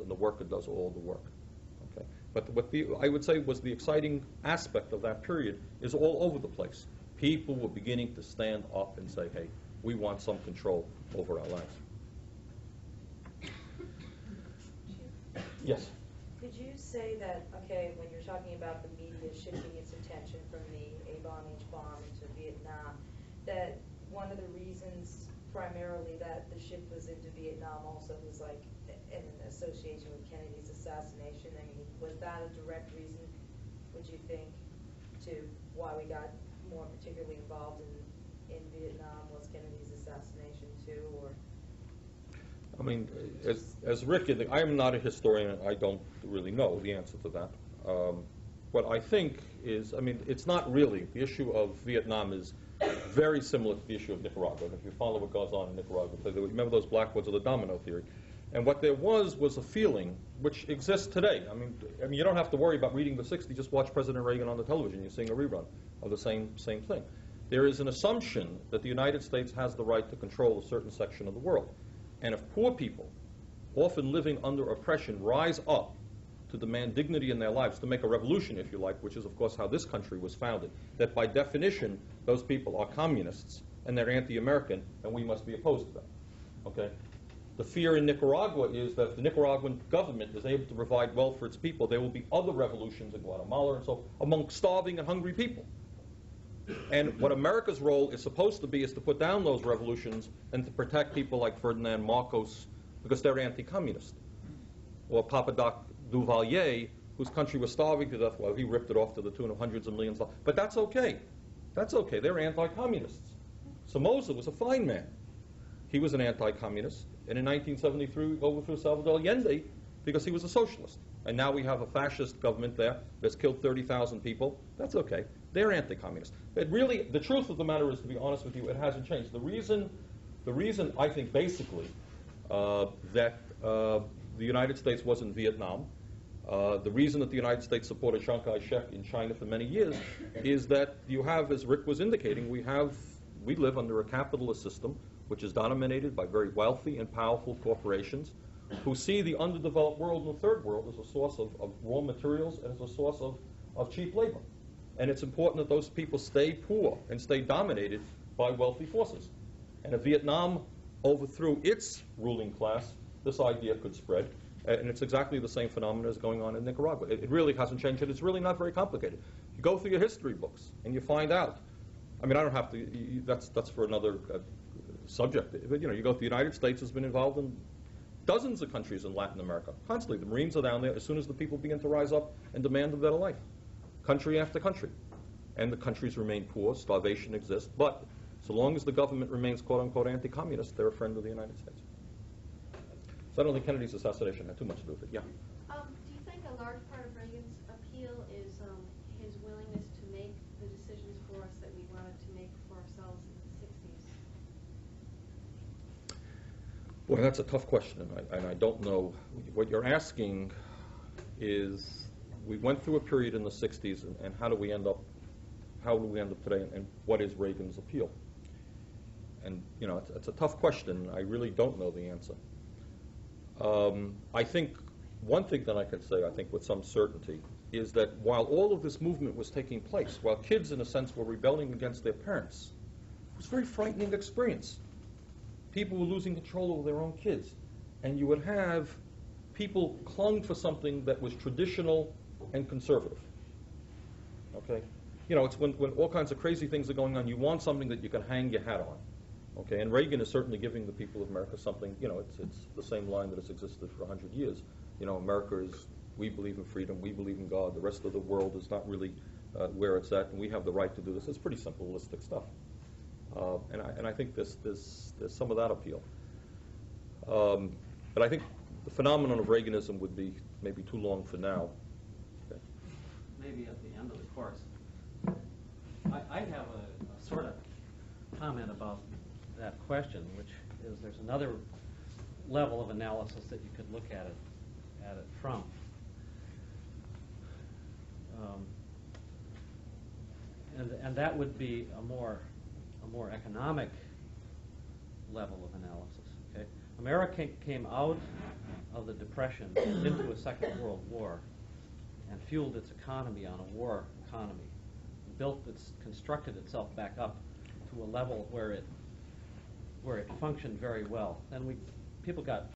and the worker does all the work. Okay? But what the, I would say was the exciting aspect of that period is all over the place. People were beginning to stand up and say, hey, we want some control over our lives. Yes? Could you say that, okay, when you're talking about the media shifting its attention from the A bomb, H bomb to Vietnam, that one of the reasons primarily that the shift was into Vietnam also was like association with Kennedy's assassination? I mean, was that a direct reason, would you think, to why we got more particularly involved in, in Vietnam? Was Kennedy's assassination too, or? I mean, as, as Rick, I am not a historian, I don't really know the answer to that. Um, what I think is, I mean, it's not really, the issue of Vietnam is very similar to the issue of Nicaragua. And if you follow what goes on in Nicaragua, remember those black Blackwoods of the domino theory. And what there was was a feeling, which exists today. I mean, I mean, you don't have to worry about reading the 60s. Just watch President Reagan on the television. You're seeing a rerun of the same same thing. There is an assumption that the United States has the right to control a certain section of the world. And if poor people, often living under oppression, rise up to demand dignity in their lives, to make a revolution, if you like, which is, of course, how this country was founded, that by definition, those people are communists and they're anti-American, and we must be opposed to them. Okay? The fear in Nicaragua is that if the Nicaraguan government is able to provide wealth for its people, there will be other revolutions in Guatemala and so among starving and hungry people. And what America's role is supposed to be is to put down those revolutions and to protect people like Ferdinand Marcos because they're anti-communist. Or Papa Doc Duvalier, whose country was starving to death while he ripped it off to the tune of hundreds of millions. But that's okay. That's okay. They're anti-communists. Somoza was a fine man. He was an anti-communist, and in 1973 we overthrew Salvador Allende because he was a socialist. And now we have a fascist government there that's killed 30,000 people. That's okay. They're anti-communist. But really, the truth of the matter is, to be honest with you, it hasn't changed. The reason, the reason I think basically uh, that uh, the United States was in Vietnam, uh, the reason that the United States supported Chiang Kai-shek in China for many years is that you have, as Rick was indicating, we have, we live under a capitalist system which is dominated by very wealthy and powerful corporations who see the underdeveloped world and the third world as a source of, of raw materials and as a source of, of cheap labor. And it's important that those people stay poor and stay dominated by wealthy forces. And if Vietnam overthrew its ruling class, this idea could spread. And it's exactly the same phenomenon as going on in Nicaragua. It, it really hasn't changed, and it's really not very complicated. You go through your history books and you find out. I mean, I don't have to. You- that's that's for another uh, subject. But you know, you go to the United States has been involved in dozens of countries in Latin America. Constantly, the Marines are down there as soon as the people begin to rise up and demand a better life, country after country, and the countries remain poor. Starvation exists, but so long as the government remains "quote unquote" anti-communist, they're a friend of the United States. So I don't think Kennedy's assassination had too much to do with it. Yeah. Um, do you think a large part of Reagan's appeal is um, his willingness to make the decisions for us that we wanted to make for ourselves in the 60s? Boy, that's a tough question, and I, and I don't know. What you're asking is, we went through a period in the 60s, and, and how do we end up, how do we end up today, and, and what is Reagan's appeal? And, you know, it's, it's a tough question. I really don't know the answer. Um, I think, one thing that I can say, I think with some certainty, is that while all of this movement was taking place, while kids, in a sense, were rebelling against their parents, it was a very frightening experience people were losing control over their own kids. And you would have people clung for something that was traditional and conservative. Okay? You know, it's when, when all kinds of crazy things are going on, you want something that you can hang your hat on. Okay? And Reagan is certainly giving the people of America something, you know, it's, it's the same line that has existed for 100 years. You know, America is, we believe in freedom, we believe in God, the rest of the world is not really uh, where it's at, and we have the right to do this. It's pretty simplistic stuff. Uh, and, I, and I think there's, some of that appeal. Um, but I think the phenomenon of Reaganism would be maybe too long for now. Okay. maybe at the end of the course. I, I have a, a sort of comment about that question, which is there's another level of analysis that you could look at it, at it from. Um, And, and that would be a more, a more economic level of analysis, okay? America came out of the Depression into a Second World War and fueled its economy on a war economy, built its, constructed itself back up to a level where it, where it functioned very well. Then we, people got